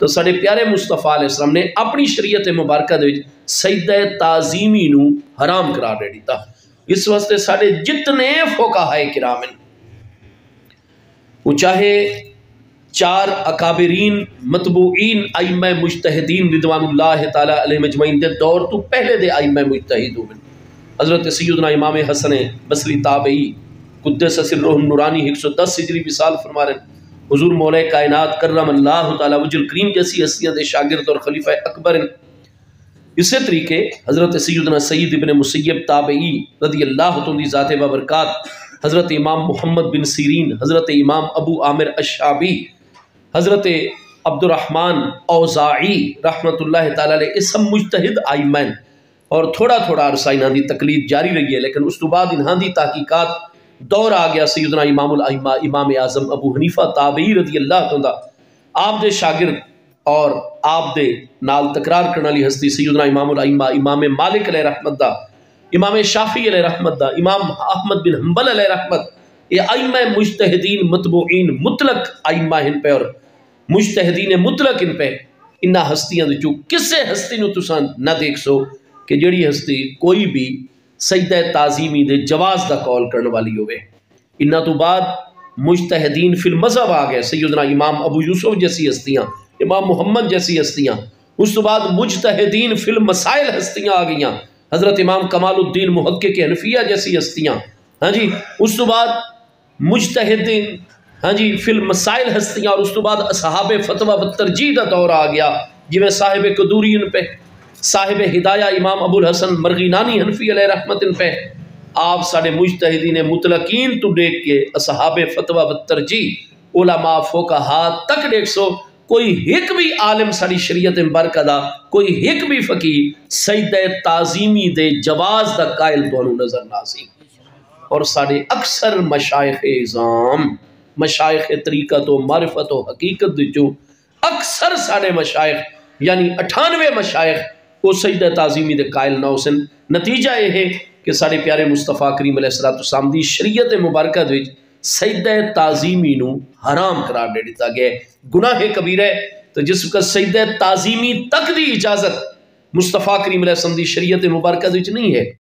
तो साढ़े प्यारे मुस्तफ़ा अलैहिस्सलाम ने अपनी शरीयत मुबारक सईद ताजीमी हराम करार दे दिता इस वास्ते साढ़े जितने फोका है किराम वो चाहे चार अकाबरीन मतबूइन आइम मुश्तहदीन रिदवान मजमैन दे दौर तो पहले दे आइम मुश्तहिद हज़रत सैदना इमाम हसन बसरी ताबई, कुद्दस रोहन नूरानी एक सौ दस हिजरी विसाल फरमा रहे हजूर मौल कायनात करम करीम जैसी हस्तियाँ दे शागिर्द और खलीफा अकबर। इस तरीके हज़रत सैदना सईद इबन मुसैब ताबई रदी अल्लाह ज़ात बरक़ात हज़रत इमाम मोहम्मद बिन सीरीन, हज़रत इमाम अबू आमिर अशाबी हज़रत अब्दुलरहमान औज़ाई रहमत इस सब मुजतहिद आईमैन और थोड़ा थोड़ा अरसा इन्हों की तकलीफ़ जारी रही है, लेकिन उस तो बाद इन्हों की तहकीकत दौर आ गया सैदना इमाम इमाम आज़म अबू हनीफा, ताबई रदी अल्लाह तो आप दे शागिर्द और आप दे नाल तकरार करने वाली हस्ती सैदना इमाम इमाम मालिक अल रहमत दा, इमाम शाफी अल रहमत दा, इमाम अहमद बिन हम्बल अल रहमत, ये आइम मुश्तहदीन मतबूइन मुतलक आइमा इन पे और मुश्तहदीन मुतलक इन पे इन्होंने हस्तियों किसी हस्ती तुसा न देख सो कि जड़ी हस्ती कोई भी सजद ताजीमी दे जवाज का कॉल करने वाली हो इन्हों तो बाद मुश्तहदीन फिल मज़हब आ गए सैदना इमाम अबू यूसुफ जैसी हस्तियाँ, इमाम मुहम्मद जैसी हस्तियाँ, उस तो बाद मुजतहदीन फिल मसाइल हस्तियाँ आ गई हज़रत इमाम कमालुद्दीन मुहक्के के हनफिया जैसी हस्तियाँ। हाँ जी, उस तो बाद मुजतहदीन हाँ जी, फिल मसाइल हस्तियाँ, और उस तो बाद असहाब फतवा तरजीह का दौर आ गया जिमें साहिब कदूरी पे साहिब हिदाया इमाम अबुल हसन मरगीनानी हनफी रहमत पे आप साढ़े मुजतहिदीन मुतलकीन तो देख के असहाब फतवा तरजी उलमा फोका हाथ तक देख सो, कोई हिक भी आलिम साड़ी शरीयत बरकदा कोई हिक भी फकीर सईद ताजीमी दे जवाज का कायल तो नज़र ना सी और साढ़े अक्सर मशाइख इज़ाम, मशाइख तरीका तो मारफत हकीकत जो अक्सर साढ़े मशाइख, यानी अठानवे मशाइख वो ताजीमी के कायल ना हुसन नतीजा यह है कि साढ़े प्यारे मुस्तफ़ा करीम सलाम की शरीयत मुबारक सईद ताजीमी हराम करार दे दिता गया गुनाह कबीर है तो जिस वक्त सईद ताजीमी तक की इजाज़त मुस्तफ़ा करीम की शरीयत मुबारक नहीं है